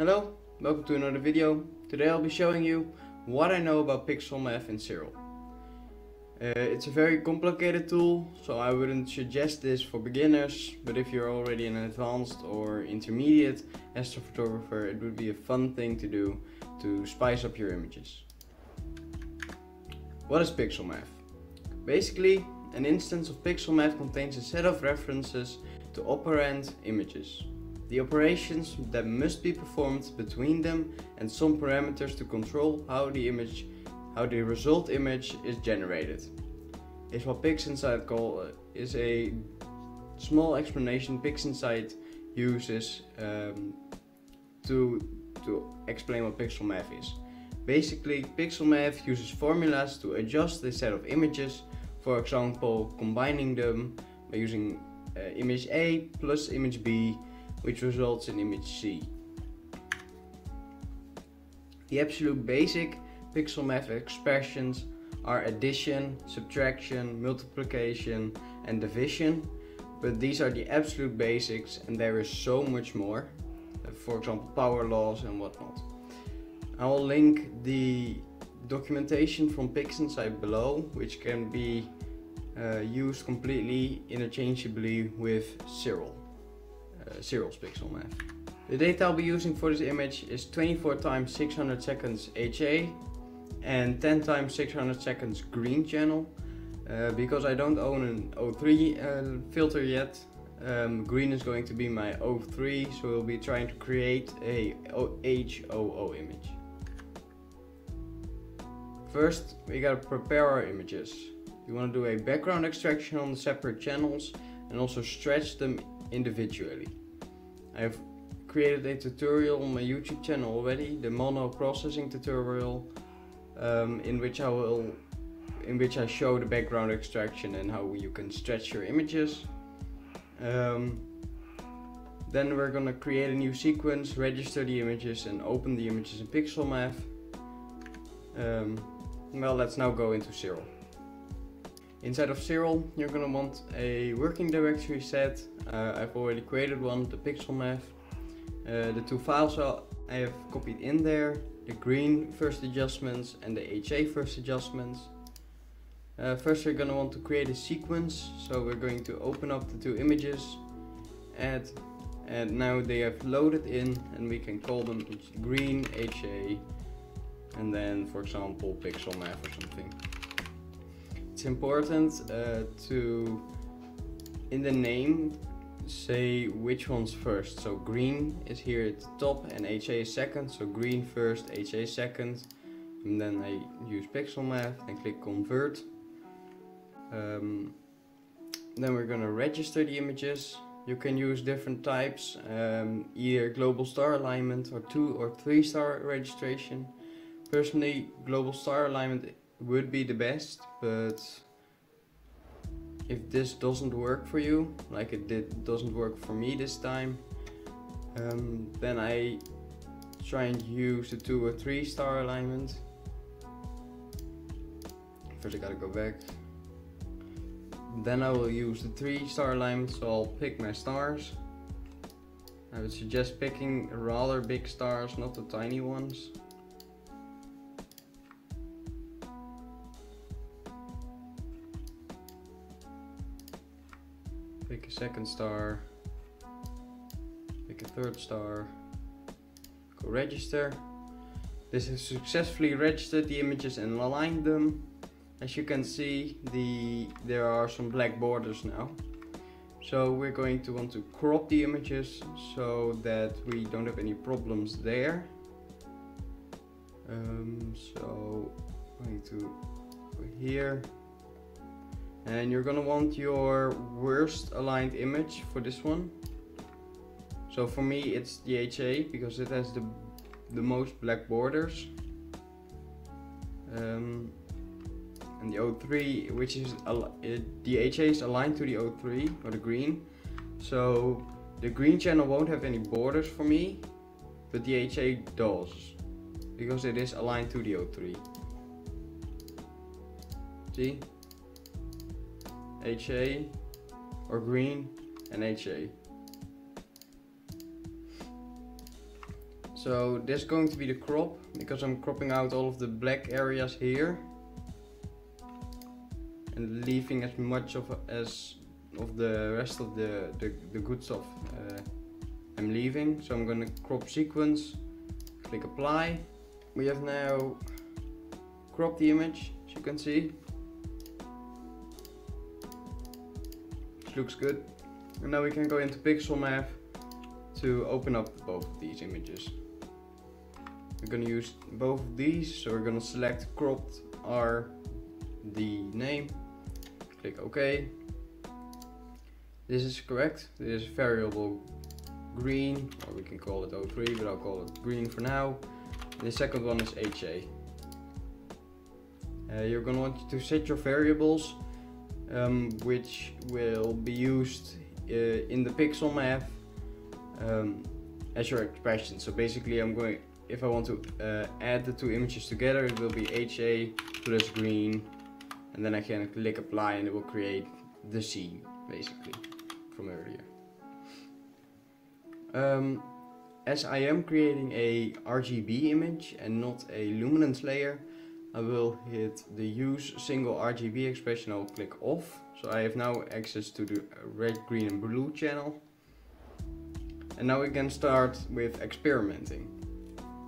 Hello, welcome to another video. Today I'll be showing you what I know about Pixel Math in Siril. Uh, it's a very complicated tool, so I wouldn't suggest this for beginners, but if you're already an advanced or intermediate astrophotographer, it would be a fun thing to do to spice up your images. What is Pixel Math? Basically, an instance of Pixel Math contains a set of references to operand images. The operations that must be performed between them and some parameters to control how the image how the result image is generated. Is what PixInsight call is a small explanation PixInsight uses um, to to explain what pixel math is. Basically, pixel math uses formulas to adjust a set of images, for example, combining them by using uh, image A plus image B which results in image C. The absolute basic pixel math expressions are addition, subtraction, multiplication and division, but these are the absolute basics and there is so much more, for example power laws and whatnot. I will link the documentation from PixInsight below, which can be uh, used completely interchangeably with Siril Siril's pixel math. The data I'll be using for this image is 24 times 600 seconds HA and 10 times 600 seconds green channel. Uh, because I don't own an O3 uh, filter yet, um, green is going to be my O3, so we'll be trying to create a HOO image. First, we gotta prepare our images. You wanna do a background extraction on the separate channels and also stretch them individually. I've created a tutorial on my YouTube channel already, the mono processing tutorial, um, in which I will, in which I show the background extraction and how you can stretch your images. Um, then we're gonna create a new sequence, register the images and open the images in Pixel Math. Um, well, let's now go into Siril. Inside of Siril, you're gonna want a working directory set. Uh, I've already created one, the pixel math. Uh, the two files I have copied in there, the green first adjustments and the HA first adjustments. Uh, first we're gonna want to create a sequence, so we're going to open up the two images, add, and now they have loaded in and we can call them green HA and then for example pixel math or something it's important uh, to, in the name, say which one's first. So green is here at the top and HA is second. So green first, HA second. And then I use pixel math and click convert. Um, then we're gonna register the images. You can use different types, um, either global star alignment or two or three star registration. Personally, global star alignment would be the best, but if this doesn't work for you, like it did doesn't work for me this time, um, then I try and use the two or three star alignment. First I gotta go back. Then I will use the three star alignment, so I'll pick my stars. I would suggest picking rather big stars, not the tiny ones. Pick a second star. Pick a third star. Go register. This has successfully registered the images and aligned them. As you can see, the there are some black borders now. So we're going to want to crop the images so that we don't have any problems there. Um, so I need to go here and you're gonna want your worst aligned image for this one. So for me it's the HA because it has the the most black borders. Um, and the O3 which is the HA is aligned to the O3 or the green. So the green channel won't have any borders for me but the HA does because it is aligned to the O3 see HA or green and HA. So this is going to be the crop because I'm cropping out all of the black areas here and leaving as much of as of the rest of the, the, the good stuff uh, I'm leaving. So I'm gonna crop sequence, click apply. We have now cropped the image, as you can see. Which looks good. And now we can go into Pixelmath to open up both of these images. We're gonna use both of these, so we're gonna select cropped R the name, click OK. This is correct, this is variable green, or we can call it O3, but I'll call it green for now. The second one is HA. Uh, you're gonna want to set your variables, um, which will be used uh, in the pixel math um, as your expression. So basically I'm going, if I want to uh, add the two images together, it will be HA plus green and then I can click apply and it will create the scene basically from earlier. Um, as I am creating a RGB image and not a luminance layer, I will hit the use single RGB expression, I'll click off. So I have now access to the red, green and blue channel. And now we can start with experimenting.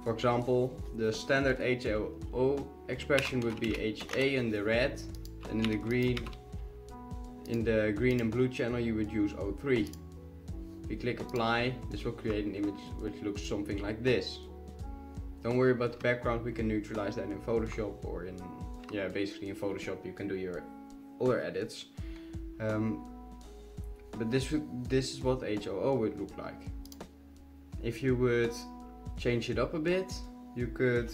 For example, the standard HO expression would be HA in the red and in the green in the green and blue channel you would use O3. If you click apply, this will create an image which looks something like this. Don't worry about the background, we can neutralize that in Photoshop or in, yeah, basically in Photoshop you can do your other edits. Um, but this, this is what HOO would look like. If you would change it up a bit, you could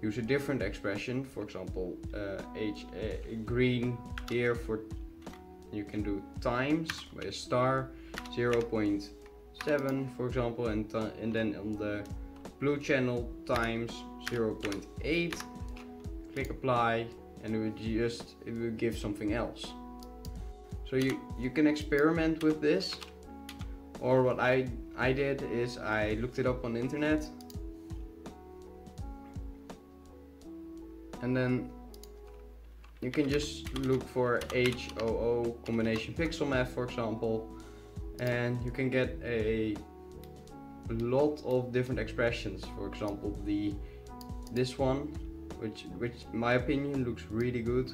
use a different expression, for example, uh, H, uh, green here for, you can do times by a star, 0.7 for example, and, and then on the blue channel times 0.8, click apply, and it would just, it will give something else. So you, you can experiment with this, or what I, I did is I looked it up on the internet and then you can just look for HOO combination pixel math for example and you can get a lot of different expressions for example the this one which which in my opinion looks really good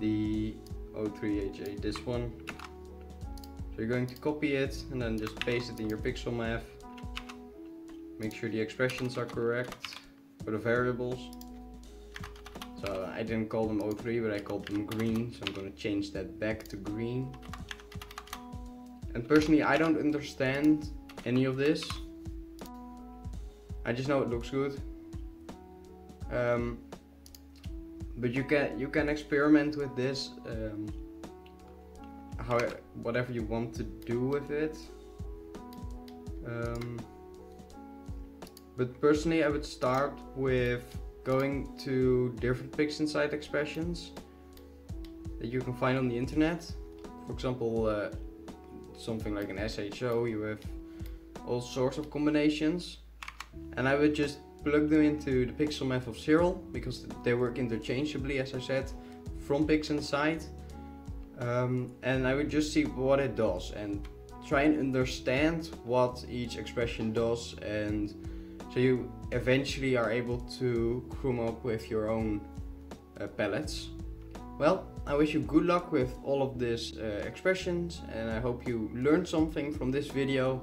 the O3HA this one so you're going to copy it and then just paste it in your pixel math make sure the expressions are correct for the variables so I didn't call them O3, but I called them green. So I'm going to change that back to green. And personally, I don't understand any of this. I just know it looks good. Um, but you can you can experiment with this um, how whatever you want to do with it. Um, but personally, I would start with going to different PixInsight expressions that you can find on the internet. For example, uh, something like an SHO, you have all sorts of combinations. And I would just plug them into the pixel math of Siril because they work interchangeably, as I said, from PixInsight. Um, and I would just see what it does and try and understand what each expression does and so you eventually are able to come up with your own uh, palettes. Well, I wish you good luck with all of these uh, expressions and I hope you learned something from this video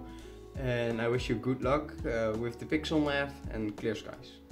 and I wish you good luck uh, with the pixel math and clear skies.